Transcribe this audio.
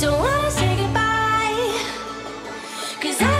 Don't wanna say goodbye I